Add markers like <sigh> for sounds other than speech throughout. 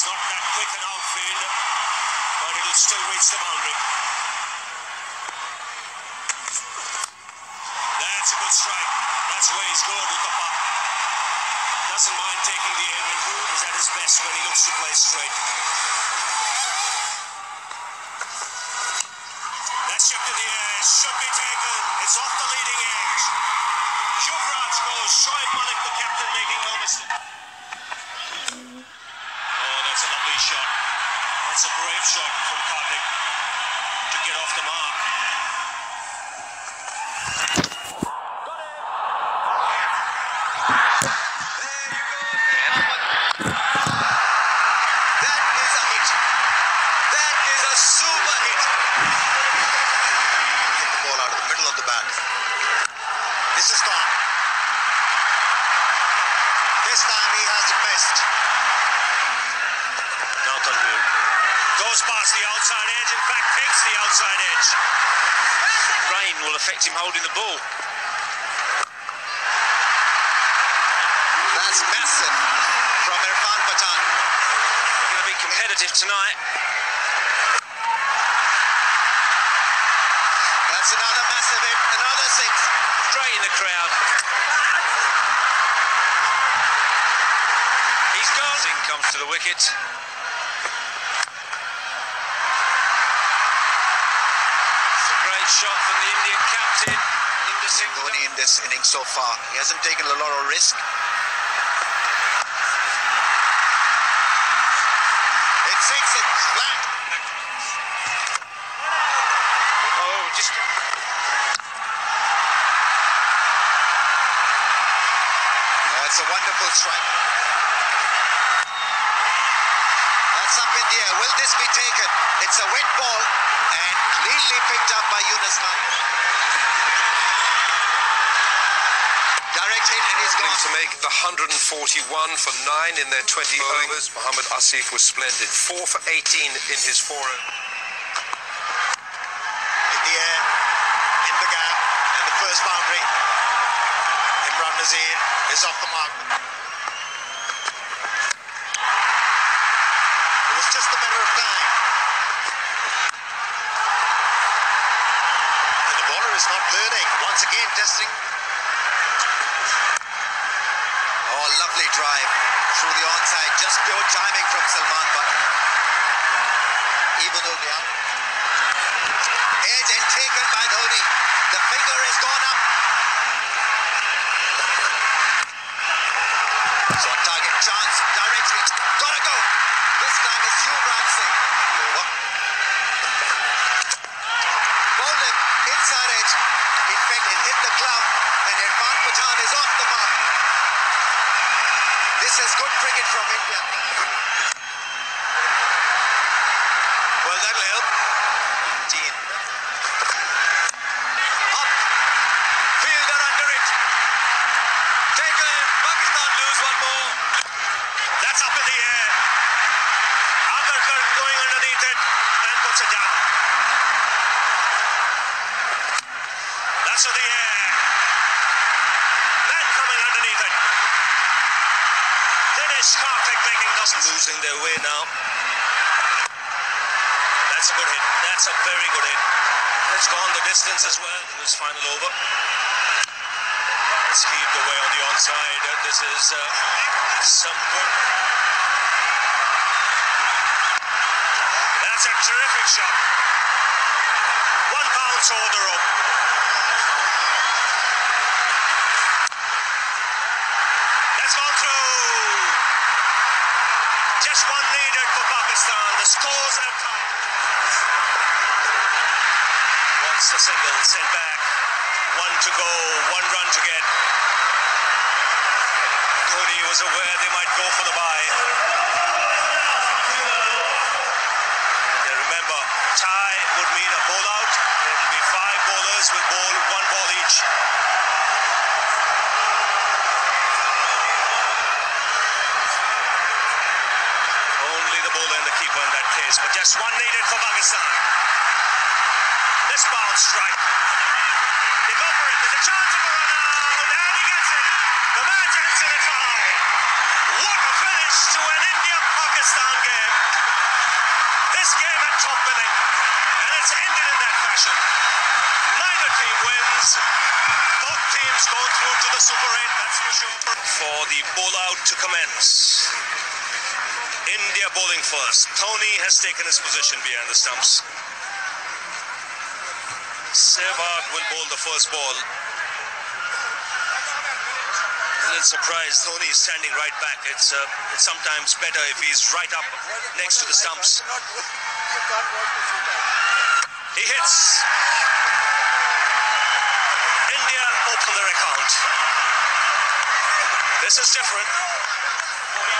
It's not that quick an outfield, but it'll still reach the boundary. That's a good strike. That's where he's good with the puck. Doesn't mind taking the air, and Wood is at his best when he looks to play straight. That's shipped to the air. Should be taken. It's off the leading edge. Yuvraj goes. Shoaib Malik, the captain, making no mistake. Oh, that's a lovely shot. That's a brave shot from Karthik to get off the mark. That is a hit. That is a super hit. Hit the ball out of the middle of the bat. This is gone. This time he hasn't missed. Not on Wood. Goes past the outside edge. In fact, takes the outside edge. Rain will affect him holding the ball. That's massive from Irfan Pathan. They're going to be competitive tonight. That's another massive hit. Another six. Straight in the crowd. He's gone. Singh comes to the wicket. Great shot from the Indian captain. Inder Singh. Dhoni in this inning so far. He hasn't taken a lot of risk. It sinks it flat. Oh, just That's a wonderful strike. That's up in the air. Will this be taken? It's a wet ball and cleanly picked up by Yunus Khan. Direct hit and he's gone. to make the 141 for nine in their 20 overs. Muhammad Asif was splendid. Four for 18 in his four. in the air, in the gap, and the first boundary. Imran Nazir is off the mark. Not learning. Once again, testing. Oh, lovely drive through the onside. Just pure timing from Salman Butt. Even though the out. Edge and taken by Dhoni. The finger has gone up. So on target chance directly. Gotta go. This time it's Yuvraj Singh. The over. Bowled him inside edge. In fact, it hit the glove and Irfan Pathan is off the mark. This is good cricket from India. Well, that'll help. Dean. Up. Fielder under it. Taken. Pakistan lose one more. That's up in the air. Going underneath it and puts it down. That's in the air. That coming underneath it. Dinesh Karthik making those losing their way now. That's a good hit. That's a very good hit. It's gone the distance as well. His final over. It's heaved away on the onside. Uh, This is uh, some good. That's a terrific shot. One bounce over the rope. That's through. Just one needed for Pakistan. The scores have come. Once the single sent back. One to go, one run to get. Cody was aware they might go for the bye. And uh, remember, tie would mean a bowl out. It'll be five bowlers with ball, one ball each. Only the bowler and the keeper in that case, but just one needed for Pakistan. This ball strike. They go for it. There's a chance of a run out, and he gets it. The match ends in a tie. What a finish to an India-Pakistan game. This game had top billing, and it's ended in that fashion. Neither team wins. Both teams go through to the Super 8, that's for sure. For the ball-out to commence. India bowling first. Dhoni has taken his position behind the stumps. Sehwag will bowl the first ball. A little surprised. Dhoni is standing right back. It's, uh, it's sometimes better if he's right up next to the stumps. He hits. India open their account. This is different.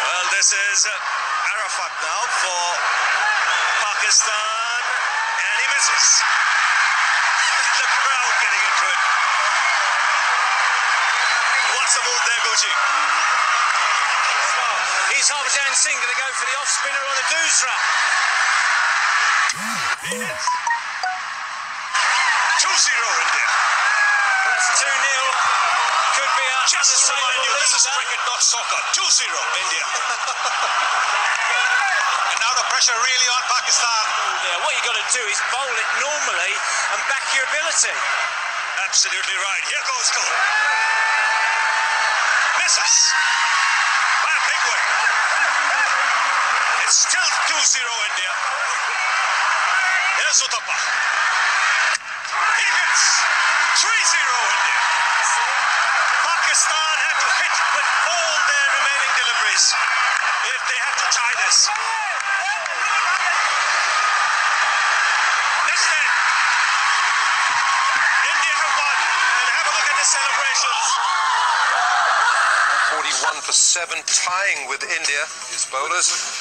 Well, this is Arafat now for Pakistan, and he misses. The crowd getting into it. What's the move there, Gucci? He's Harbhajan Singh going to go for the off spinner on a doosra. 2 0 India. That's 2 0. Could be a Just to remind you, this is cricket, not soccer. 2 0 India. <laughs> and now the pressure really on Pakistan. Yeah, what you got to do is bowl it normally and back your ability. Absolutely right. Here goes Gul. Misses. By a big way. It's still 2 0 India. Here's Uthappa. He hits. 3 0 India. Pakistan to hit with all their remaining deliveries if they to tie this. India have won. And have a look at the celebrations. 41 for 7, tying with India. His bowlers.